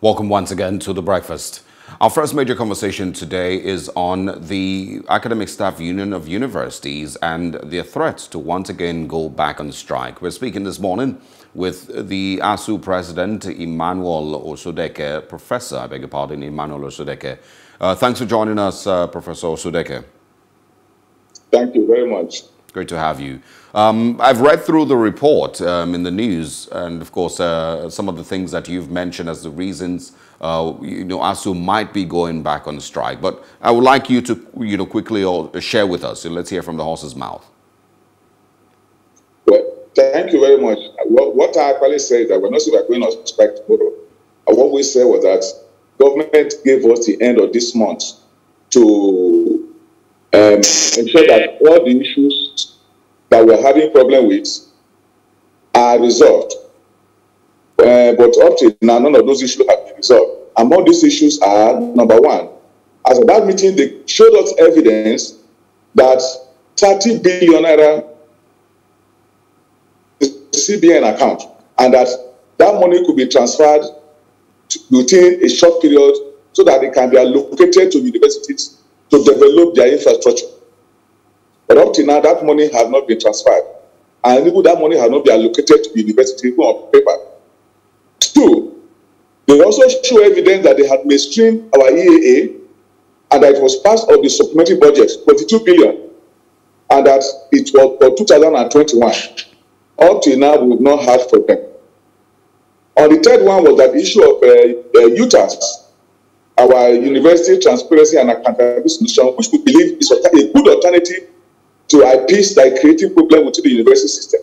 Welcome once again to The Breakfast. Our first major conversation today is on the Academic Staff Union of Universities and their threat to once again go back on strike. We're speaking this morning with the ASUU President, Emmanuel Osodeke, Professor, I beg your pardon, Emmanuel Osodeke. Uh, thanks for joining us, uh, Professor Osodeke. Thank you very much. Great to have you. Um, I've read through the report um, in the news, and of course, uh, some of the things that you've mentioned as the reasons uh, you know ASUU might be going back on strike. But I would like you to you know quickly share with us. So let's hear from the horse's mouth. Well, thank you very much. What, what I actually said that we're not sure going on strike tomorrow. what we said was that government gave us the end of this month to um, ensure that all the issues that we're having problem with are resolved. Uh, but up to now, none of those issues have been resolved. Among these issues are number one, as of that meeting, they showed us evidence that 30 billion naira CBN account and that that money could be transferred within a short period so that it can be allocated to universities to develop their infrastructure. But up to now, that money has not been transferred. And even that money has not been allocated to the university on paper. Two, they also show evidence that they had mainstreamed our EAA and that it was part of the supplementary budget, 22 billion, and that it was for 2021. Up to now, we have not heard from them. On the third one was that issue of uh, uh, UTAS, our University Transparency and Accountability Solution, which we believe is a good alternative to IPPIS that creative problem within the university system.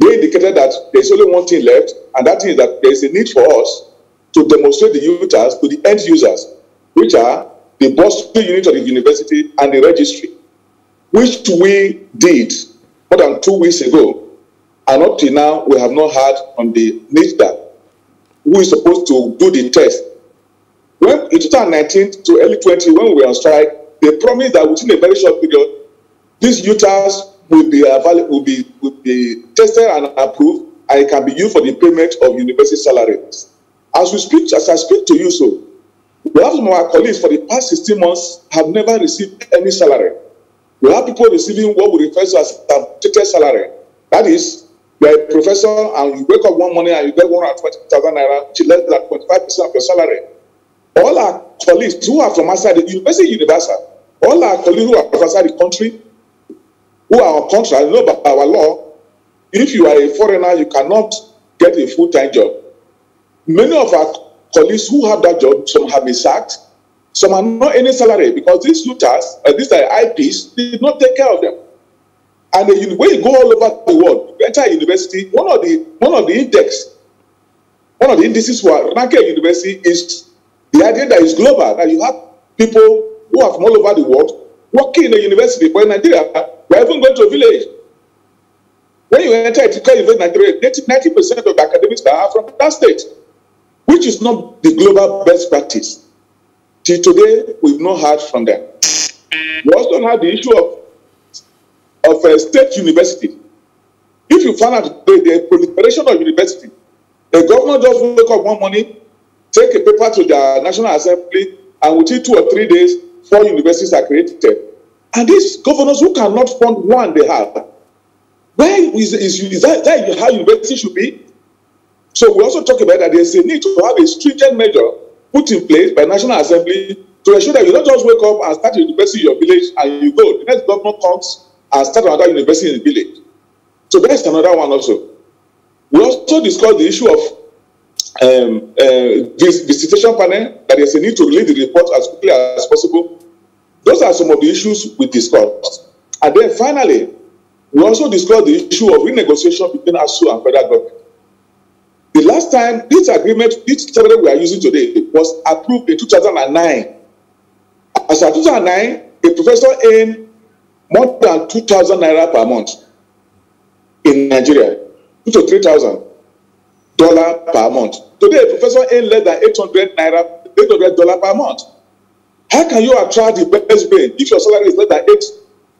They indicated that there's only one thing left, and that is that there's a need for us to demonstrate the UTAS to the end users, which are the Boston unit of the university and the registry, which we did more than two weeks ago. And up to now, we have not heard from the NITDA, who is supposed to do the test. When in 2019 to early 20, when we were on strike, they promised that within a very short period, these UTAS will be available, will be will be tested and approved, and it can be used for the payment of university salaries. As we speak, as I speak to you, so we have some of our colleagues for the past 16 months have never received any salary. We have people receiving what we refer to as a salary. That is, you're a professor and you wake up one morning and you get 120,000 naira, which is less than 25% of your salary. All our colleagues who are from outside the university universal, all our colleagues who are from outside the country, who are on contract, you know by our law, if you are a foreigner, you cannot get a full-time job. Many of our colleagues who have that job, some have been sacked, some are not any salary because these looters, uh, these are IPPIS, did not take care of them. And the, when you go all over the world, you enter university, one of the one of the index, one of the indices for ranking university is the idea that is global, that you have people who are from all over the world working in a university. But in Nigeria, we're even going to a village. When you enter in Nigeria, 90% of academics are from that state, which is not the global best practice. Till today, we've not heard from them. We also have the issue of, of a state university. If you find out the, the proliferation of university, the governor just wake up one morning, take a paper to the National Assembly, and within two or three days, four universities are created. And these governors who cannot fund one they have, where is, is, is that, that how university should be? So we also talk about that there's a need to have a stringent measure put in place by National Assembly to ensure that you don't just wake up and start a university in your village and you go. The next government comes and start another university in the village. So that's another one also. We also discussed the issue of um, uh, this visitation panel, that there's a need to release the report as quickly as possible. Those are some of the issues we discussed. And then finally, we also discussed the issue of renegotiation between ASUU and federal government. The last time this agreement, this settlement we are using today, was approved in 2009. As of 2009, a professor earned more than 2,000 naira per month in Nigeria, two to 3,000 dollar per month. Today, a professor earns less than 800 naira, 800 dollar per month. How can you attract the best brain if your salary is less than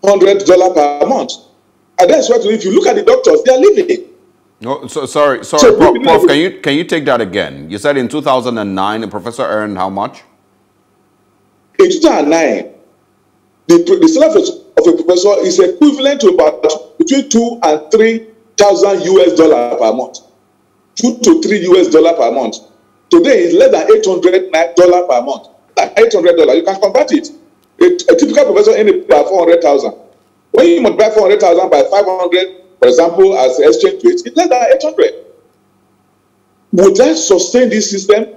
800 dollar per month? And that's what if you look at the doctors, they are living. No, so, sorry, sorry, so, Prof, Prof, can you can you take that again? You said in 2009, a professor earned how much? In 2009, the, the salary of a professor is equivalent to about between two and three thousand US dollar per month. Two to three US dollar per month. Today is less than eight hundred dollar per month. Like eight hundred dollar, you can convert it. A, a typical professor earns about four hundred thousand. When you multiply four hundred thousand by five hundred, for example, as exchange rate, it's less than eight hundred. Would that sustain this system?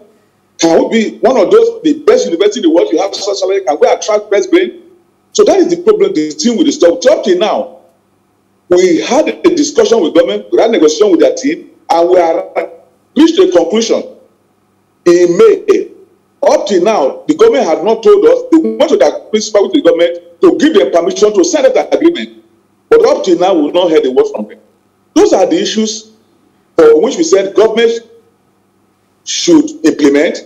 Can we be one of those the best university in the world? You have such salary. Can we attract best brain? So that is the problem. The team with the stop. Up till now, we had a discussion with government, we had a negotiation with their team, and we are reached a conclusion in May. Up till now, the government had not told us they went to the principal with the government to give them permission to sign that agreement. But up till now, we've not heard a word from them. Those are the issues for which we said government should implement.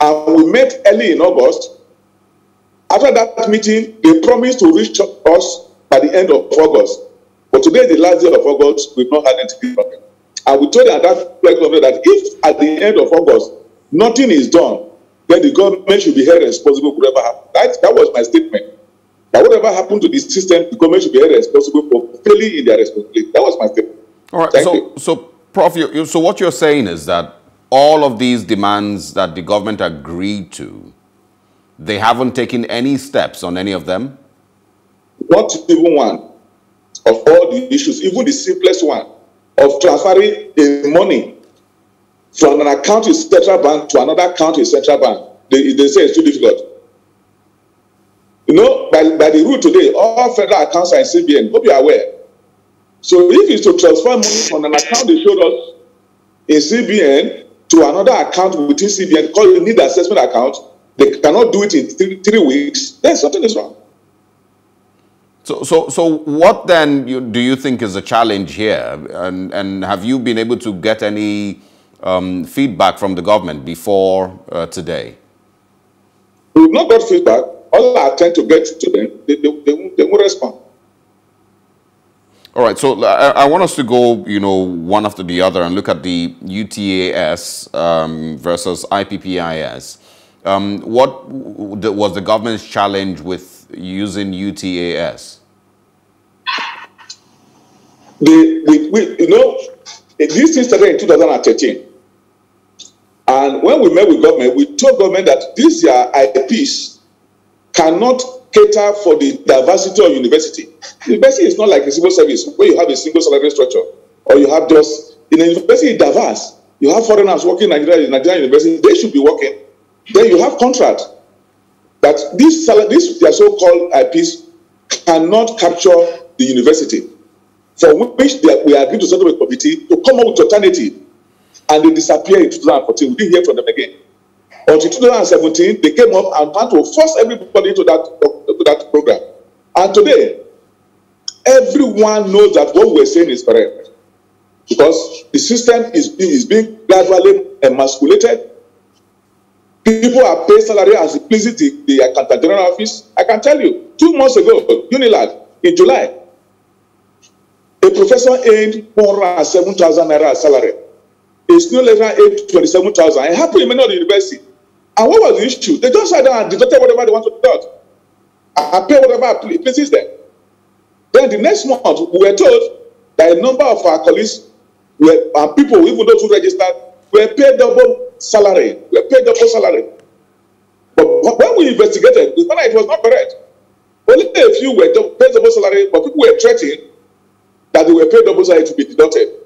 And we met early in August. After that meeting, they promised to reach us by the end of August. But today, the last day of August, we've not had anything from them. And we told them at that that if at the end of August nothing is done, then the government should be held responsible for whatever happened. That, that was my statement. That whatever happened to the system, the government should be held responsible for failing in their responsibility. That was my statement. All right. Thank so, you. so, Prof, you, you, so what you're saying is that all of these demands that the government agreed to, they haven't taken any steps on any of them? Not even one of all the issues, even the simplest one of transferring the money from an account in central bank to another account in central bank. They, they say it's too difficult. You know, by, by the rule today, all federal accounts are in CBN. Hope you are aware. So if it's to transfer money from an account they showed us in CBN to another account within CBN because you need assessment account, they cannot do it in three, three weeks, then something is wrong. So, so, so what then you, do you think is a challenge here? And, and have you been able to get any um, feedback from the government before uh, today? We've not got feedback. All I attempt to get to them, they, they, they, won't, they won't respond. All right, so I, I, want us to go, you know, one after the other and look at the UTAS um, versus IPPIS. Um, what was the government's challenge with using UTAS? The, we, you know, this thing started in 2013. And when we met with government, we told government that these IPPIS cannot cater for the diversity of university. University is not like a civil service where you have a single salary structure or you have just in a university diverse. You have foreigners working in Nigeria, Nigerian university, they should be working. Then you have contract that this this their so-called IPPIS cannot capture the university, for which they, we agreed to settle a committee to come up with alternative, and they disappeared in 2014. We didn't hear from them again. Until 2017, they came up and tried to force everybody into that, to that program. And today, everyone knows that what we're saying is correct. Because the system is, is being gradually emasculated. People are paid salary as it pleases the, the accountant general office. I can tell you, two months ago, Unilag, in July, a professor earned 407,000 naira salary. A senior less than 27,000. It happened in many of the university. And what was the issue? They just sat down and deducted whatever they want to deduct. I pay whatever pleases them. Then the next month, we were told that a number of our colleagues were, and people, even those who registered, were paid double salary. Were paid double salary. But when we investigated, we found it was not correct. Only a few were paid double salary, but people were threatening that they were paid double salary to be deducted.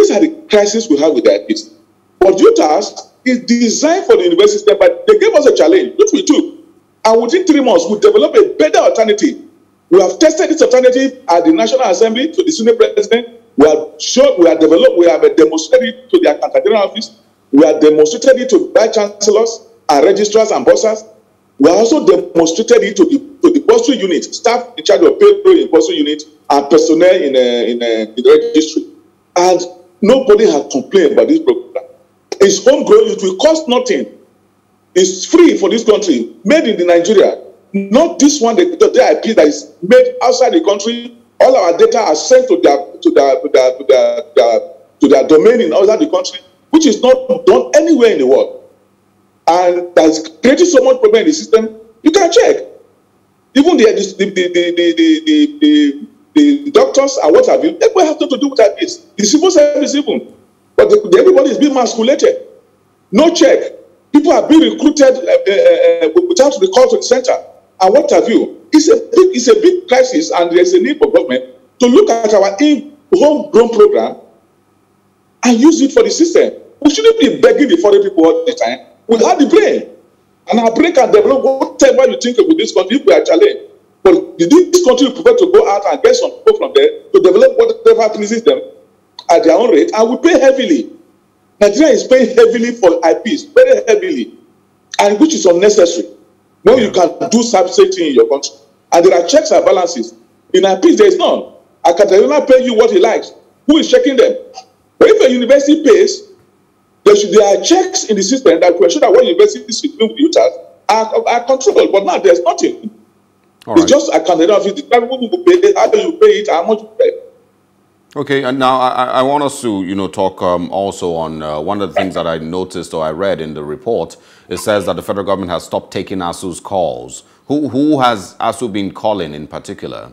These are the crises we have with IPPIS. But UTAS is designed for the university system, but they gave us a challenge, which we took. And within three months, we developed a better alternative. We have tested this alternative at the National Assembly to the Senate President. We have shown, we have developed, we have demonstrated it to the Accountant General Office. We have demonstrated it to vice chancellors and registrars and bosses. We have also demonstrated it to the to the bursary unit, staff in charge of payroll in postal unit, and personnel in, uh, in, uh, in the registry. And nobody has complained about this program. It's homegrown, it will cost nothing. It's free for this country, made in the Nigeria. Not this one, the, the IP that is made outside the country. All our data are sent to their to their to their, to their, their to their domain in outside the country, which is not done anywhere in the world. And that's created so much problem in the system, you can check. Even the, the, the, the, the, the, the doctors and what have you, everybody has nothing to do with that is. The civil service even. But the, everybody is being masculated. No check. People are being recruited uh, uh, uh, without the call to the center. And what have you? It's a big, it's a big crisis, and there's a need for government to look at our homegrown program and use it for the system. We shouldn't be begging the foreign people all the time. We have the brain. And our brain can develop whatever you think of this country if we are challenged. But this country prefer to go out and get some people from there to develop whatever pleases them at their own rate, and we pay heavily. Nigeria is paying heavily for IPPIS, very heavily, and which is unnecessary. When yeah. you can do something in your country, and there are checks and balances. In IPPIS, there is none. I can pay you what he likes. Who is checking them? But if a university pays, there, should, there are checks in the system that will ensure that what universities do with are, are controlled. But now there's nothing. All it's right. just I can The people who pay, how do you pay it, how much you pay. Okay, and now I, I, want us to, you know, talk um, also on uh, one of the things that I noticed or I read in the report. It says that the federal government has stopped taking ASUU's calls. Who, who has ASUU been calling in particular?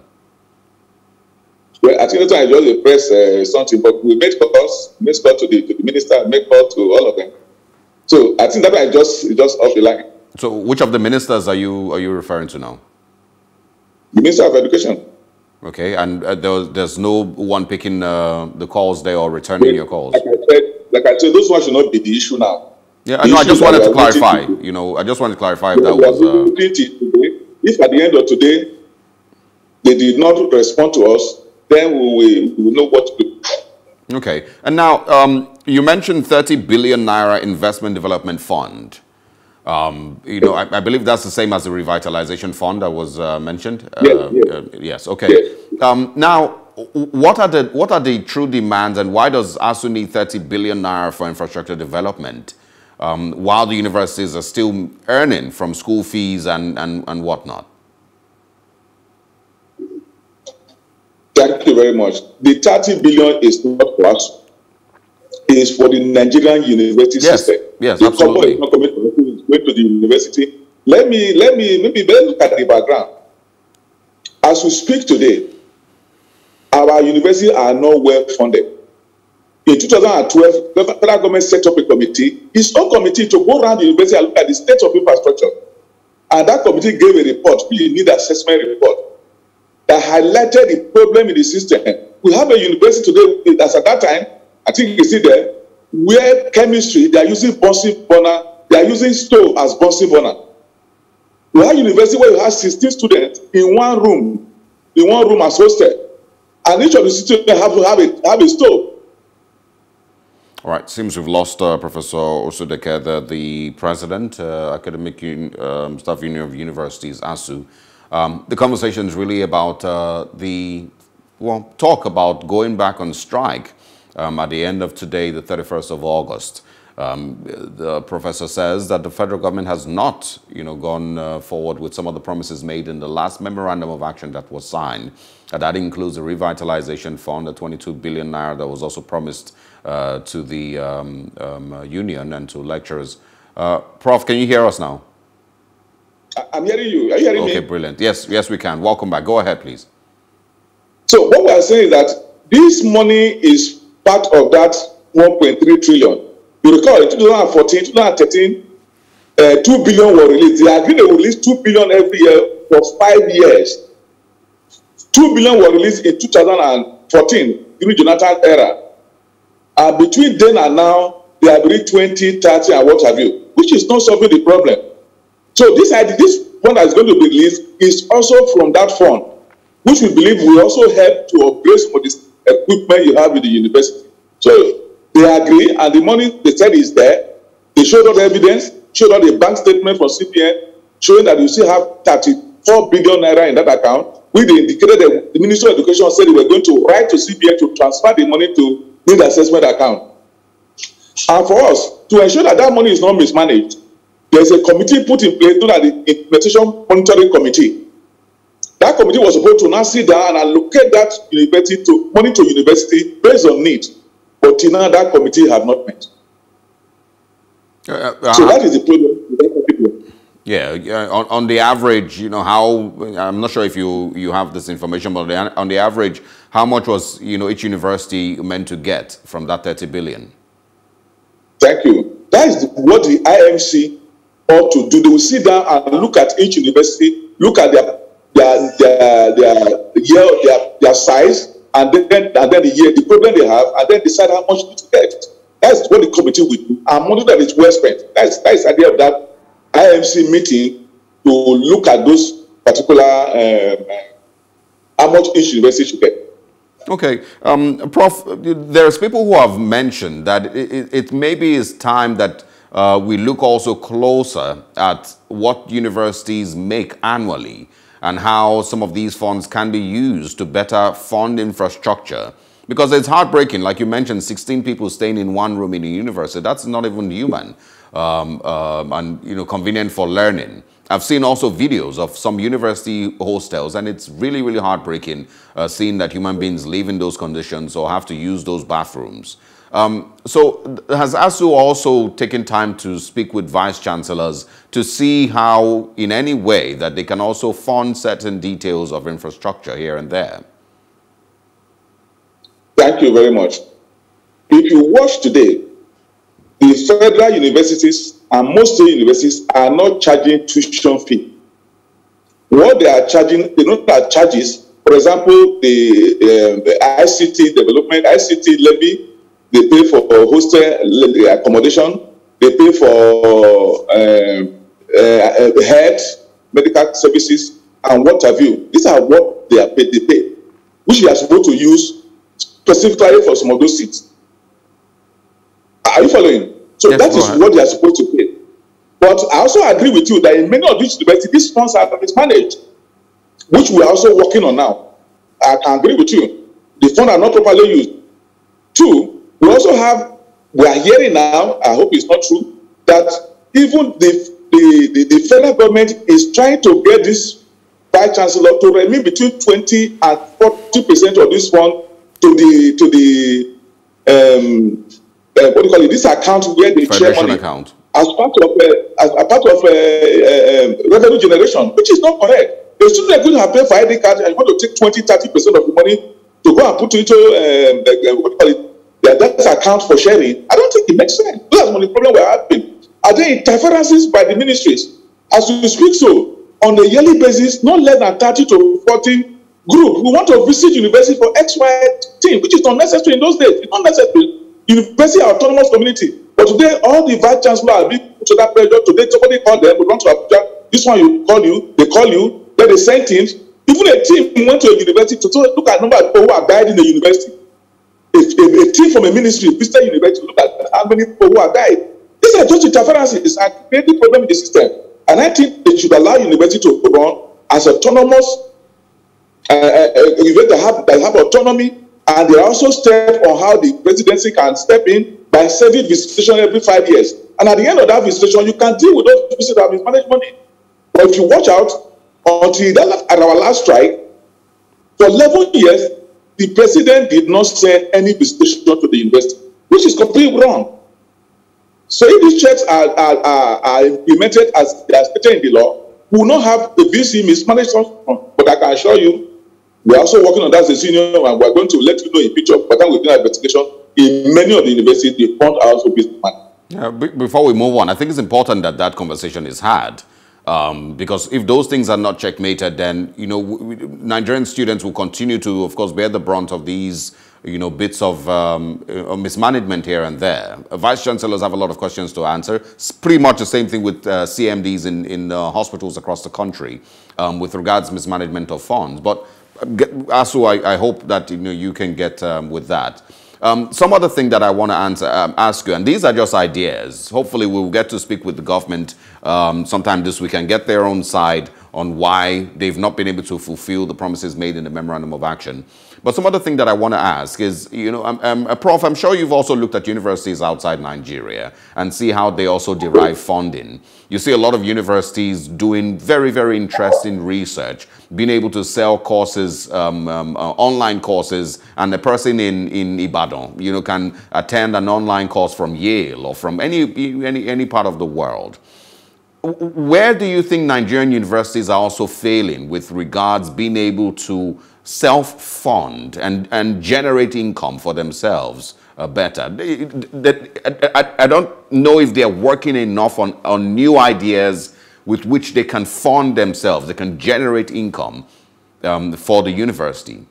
Well, I think that's I just press uh, something, but we made calls, made calls to the, to the minister, made calls to all of them. So I think that I just just off the line. So which of the ministers are you are you referring to now? The Minister of Education. Okay, and uh, there, there's no one picking uh, the calls there or returning your calls. Like I said, like I said, those ones should not be the issue now. Yeah, no, I just wanted to clarify. To, you know, I just wanted to clarify if that was. Uh, today, if at the end of today they did not respond to us, then we will, we will know what to do. Okay, and now um, you mentioned 30 billion naira investment development fund. Um, you know, I, I, believe that's the same as the revitalization fund that was uh, mentioned. Yes, uh, yes. Uh, yes okay. Yes. Um, now, what are the what are the true demands, and why does ASUU need 30 billion naira for infrastructure development, um, while the universities are still earning from school fees and and and whatnot? Thank you very much. The 30 billion is not for us. It is for the Nigerian university yes. system. Yes, the absolutely went to the university. Let me, let me, maybe look at the background. As we speak today, our universities are not well funded. In 2012, the federal government set up a committee, its own committee to go around the university and look at the state of infrastructure. And that committee gave a report, we need assessment report, that highlighted the problem in the system. We have a university today that's at that time, I think you see there, where chemistry, they are using Bunsen burner they are using stove as Bunsen burner. Have university where you have 16 students in one room, in one room as hosted. And each of the students have to have a, have a stove. All right, seems we've lost uh, Professor Osodeke, the, the president, uh, Academic Un um, Staff Union of Universities, ASUU. Um, the conversation is really about uh, the, well, talk about going back on strike um, at the end of today, the 31st of August. Um, the professor says that the federal government has not, you know, gone uh, forward with some of the promises made in the last memorandum of action that was signed. Uh, that includes a revitalization fund, the 22 billion naira that was also promised uh, to the um, um, uh, union and to lecturers. Uh, Prof, can you hear us now? I'm hearing you. Are you hearing okay, me? Okay, brilliant. Yes, yes, we can. Welcome back. Go ahead, please. So what we are saying is that this money is part of that 1.3 trillion You recall in 2014, 2013, uh, 2 billion were released. They agreed they would release 2 billion every year for five years. 2 billion were released in 2014 during Jonathan era. And between then and now, they have released 20, 30, and what have you, which is not solving the problem. So this idea, this fund that is going to be released is also from that fund, which we believe will also help to upgrade some of this equipment you have in the university. So They agree, and the money they said is there. They showed the evidence, showed all the bank statement from CBN, showing that you still have 34 billion naira in that account. We indicated that the Ministry of Education said they were going to write to CBN to transfer the money to need assessment account. And for us, to ensure that that money is not mismanaged, there's a committee put in place known as the Implementation Monitoring Committee. That committee was supposed to now sit down and allocate that university to money to university based on need. But till now, that committee have not met. Uh, uh, so that is the problem. Yeah. On, on the average, you know, how I'm not sure if you you have this information, but on the average, how much was you know each university meant to get from that 30 billion? Thank you. That is what the IMC ought to do. They will sit down and look at each university, look at their their their their year, their, their size, and then and then the year, the problem they have, and then decide how much to get. That's what the committee will do. And money that is well spent. That's that's the idea of that IMC meeting to look at those particular um, how much each university should get. Okay, um, Prof, there's people who have mentioned that it, it maybe is time that uh, we look also closer at what universities make annually and how some of these funds can be used to better fund infrastructure. Because it's heartbreaking, like you mentioned, 16 people staying in one room in a university. That's not even human um, um, and you know convenient for learning. I've seen also videos of some university hostels, and it's really, really heartbreaking uh, seeing that human beings live in those conditions or have to use those bathrooms. Um, so has ASUU also taken time to speak with vice chancellors to see how, in any way, that they can also fund certain details of infrastructure here and there? Thank you very much. If you watch today, the federal universities and most state universities are not charging tuition fee. What they are charging, they know that charges, for example, the, uh, the ICT development, ICT levy, they pay for hostel accommodation, they pay for um, uh, uh, health, medical services, and what have you. These are what they are paid, they pay, which we are supposed to use specifically for some of those seats. Are you following? So yes, that is ahead. what they are supposed to pay. But I also agree with you that in many of these universities, these funds are mismanaged, which we are also working on now. I can agree with you. The funds are not properly used. Two, we also have, we are hearing now, I hope it's not true, that even the, the, the, the federal government is trying to get this vice chancellor to remain between 20 and 40 percent of this fund to the to the um, uh, what do you call it? This account where they share money account. as part of uh, as a part of uh, uh, um, revenue generation, which is not correct. The student going to have paid for ID card and want to take 20, 30 percent of the money to go and put into the, uh, what do you call it? Their that's account for sharing. I don't think it makes sense. That's the problem we're having. Are there interferences by the ministries? As we speak so, on a yearly basis, not less than 30 to 40 group. We want to visit university for XY team, which is not necessary in those days. It's not necessary. University autonomous community. But today, all the vice chancellor are being put to that pressure. Today, somebody called them, we want to. This one you call you, they call you, then they send teams. Even a team went to a university to look at number of people who are died in the university. A, a, a team from a ministry visited university look at how many people who are died. These are just interferences and creating problem in the system. And I think they should allow university to run as autonomous uh, uh, uh, that have, have autonomy And they also steps on how the presidency can step in by serving visitation every five years. And at the end of that visitation, you can deal with those visitors that mismanage money. But if you watch out, until that, at our last strike, for 11 years, the president did not send any visitation to the university, which is completely wrong. So if these checks are, are, are, are implemented as they are stated in the law, we will not have the VC mismanagement. But I can assure you, We're also working on that as a senior, and we're going to let you know in future. But then we're doing investigation in many of the universities, the fund house also business uh, money. Yeah, before we move on, I think it's important that that conversation is had. Um, because if those things are not checkmated, then, you know, Nigerian students will continue to, of course, bear the brunt of these, you know, bits of um, uh, mismanagement here and there. Uh, Vice chancellors have a lot of questions to answer. It's pretty much the same thing with uh, CMDs in, in uh, hospitals across the country um, with regards mismanagement of funds. But ASUU, I, I, hope that you know you can get um, with that. Um, some other thing that I want to answer, um, ask you, and these are just ideas. Hopefully, we'll get to speak with the government um, sometime this week and get their own side on why they've not been able to fulfill the promises made in the memorandum of action. But some other thing that I want to ask is, you know, um, um, uh, Prof, I'm sure you've also looked at universities outside Nigeria and see how they also derive funding. You see a lot of universities doing very, very interesting research, being able to sell courses, um, um, uh, online courses, and a person in, in Ibadan, you know, can attend an online course from Yale or from any, any, any part of the world. Where do you think Nigerian universities are also failing with regards being able to self-fund and, and generate income for themselves uh, better. I, I don't know if they're working enough on, on new ideas with which they can fund themselves, they can generate income um, for the university.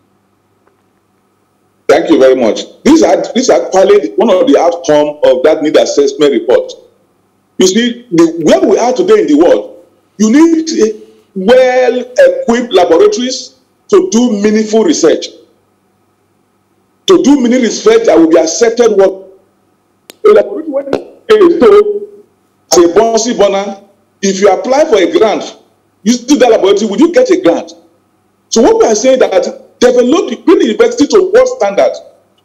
Thank you very much. This is actually one of the outcome of that need assessment report. You see, the, where we are today in the world, you need well-equipped laboratories to do meaningful research. To do meaningful research that will be accepted what a Bunsen burner, if you apply for a grant, you do that laboratory, will you get a grant? So what we are saying that develop the university to what standard?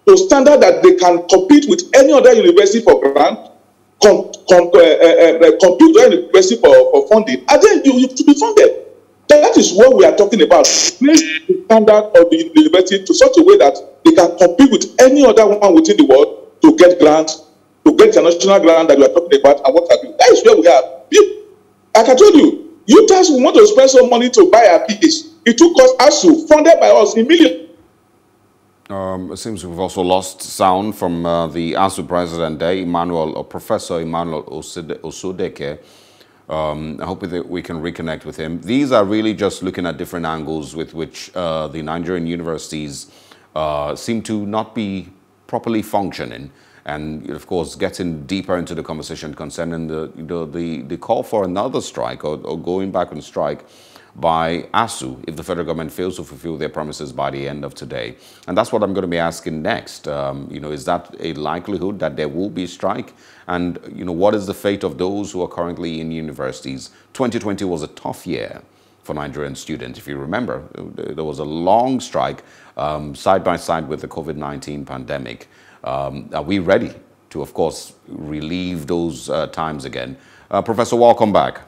To standard that they can compete with any other university for grant, com, com, uh, uh, uh, compete with any university for, for funding, and then you, you to be funded. That is what we are talking about. Place the standard of the university to such a way that they can compete with any other one within the world to get grants, to get international grant that we are talking about, and what have you. That is where we are. Like I told you, UTAS will want to spend some money to buy a piece. It took us ASUU, funded by us in millions. Um, it seems we've also lost sound from uh, the ASUU president there, Emmanuel, or Professor Emmanuel Osodeke. Um, I hope that we can reconnect with him. These are really just looking at different angles with which uh, the Nigerian universities uh, seem to not be properly functioning. And of course, getting deeper into the conversation concerning the, the, the, the call for another strike or, or going back on strike by ASUU if the federal government fails to fulfill their promises by the end of today. And that's what I'm going to be asking next. Um, you know, is that a likelihood that there will be strike? And, you know, what is the fate of those who are currently in universities? 2020 was a tough year for Nigerian students. If you remember, there was a long strike um, side by side with the COVID-19 pandemic. Um, are we ready to, of course, relieve those uh, times again? Uh, Professor, welcome back.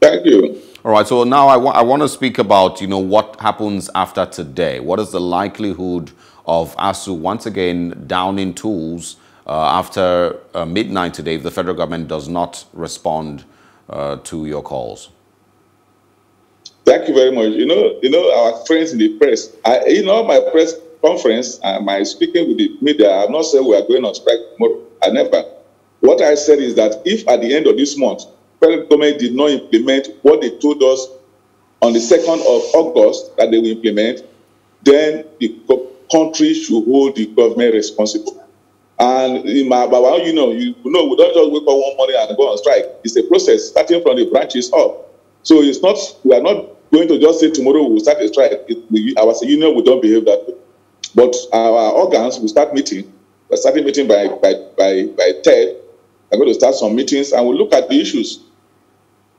Thank you. All right, so now I, wa I want to speak about, you know, what happens after today. What is the likelihood of ASUU once again downing tools uh, after uh, midnight today if the federal government does not respond uh, to your calls? Thank you very much. You know, you know our friends in the press. I, you know, my press conference, uh, my speaking with the media, I'm not saying we are going on strike tomorrow. I never. What I said is that if at the end of this month federal government did not implement what they told us on the 2nd of August that they will implement, then the country should hold the government responsible. And in my, you know, you know, we don't just wake up one morning and go on strike. It's a process starting from the branches up. So it's not, we are not going to just say tomorrow we'll start a strike. It, we, our union will don't behave that way. But our organs will start meeting. We're starting meeting by, by, by, by 10. We're going to start some meetings and we'll look at the issues.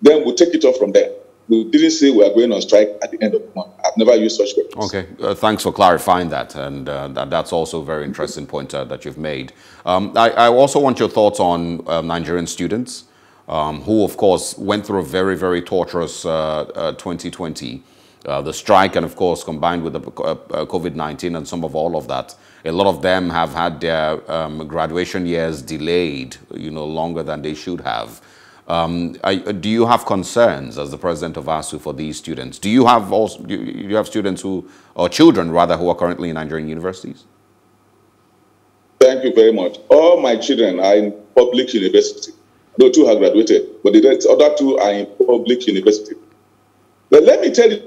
Then we'll take it off from there. We didn't say we are going on strike at the end of the month. I've never used such words. Okay, uh, thanks for clarifying that, and uh, that, that's also a very interesting point uh, that you've made. Um, I, I, also want your thoughts on uh, Nigerian students, um, who, of course, went through a very, very torturous 2020. Uh, uh, the strike, and of course, combined with the COVID-19 and some of all of that, a lot of them have had their um, graduation years delayed, you know, longer than they should have. Um, I, do you have concerns as the president of ASUU for these students? Do you have also do you have students who, or children rather, who are currently in Nigerian universities? Thank you very much. All my children are in public university. No two have graduated, but the other two are in public university. But let me tell you.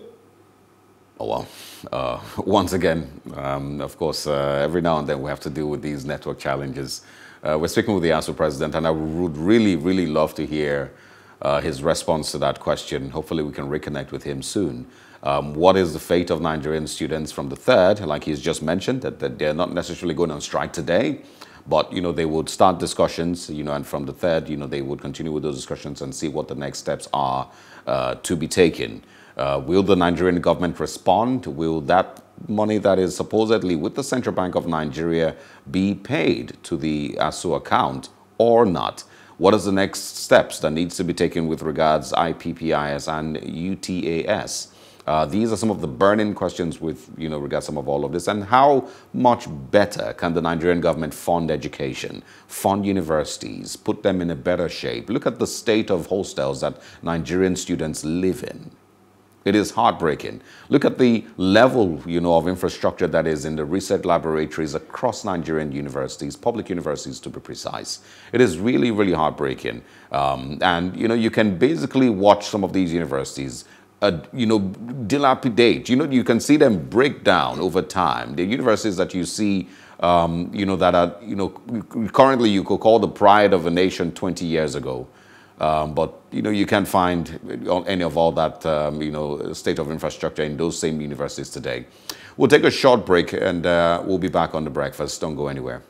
Oh well. Uh, once again, um, of course, uh, every now and then we have to deal with these network challenges. Uh, we're speaking with the ASUU president, and I would really, really love to hear uh, his response to that question. Hopefully, we can reconnect with him soon. Um, what is the fate of Nigerian students from the third? Like he's just mentioned, that, that they're not necessarily going on strike today, But, you know, they would start discussions, you know, and from the third, you know, they would continue with those discussions and see what the next steps are uh, to be taken. Uh, will the Nigerian government respond? Will that money that is supposedly with the Central Bank of Nigeria be paid to the ASUU account or not? What is the next steps that needs to be taken with regards IPPIS and UTAS? Uh, these are some of the burning questions with you know regards some of all of this and how much better can the Nigerian government fund education, fund universities, put them in a better shape. Look at the state of hostels that Nigerian students live in. It is heartbreaking. Look at the level, you know, of infrastructure that is in the research laboratories across Nigerian universities, public universities to be precise. It is really, really heartbreaking. Um, and, you know, you can basically watch some of these universities, uh, you know, dilapidate. You know, you can see them break down over time. The universities that you see um, you know, that are, you know, currently you could call the pride of a nation 20 years ago. Um, but you know you can't find any of all that um, you know state of infrastructure in those same universities today. We'll take a short break and uh, we'll be back on the breakfast. Don't go anywhere.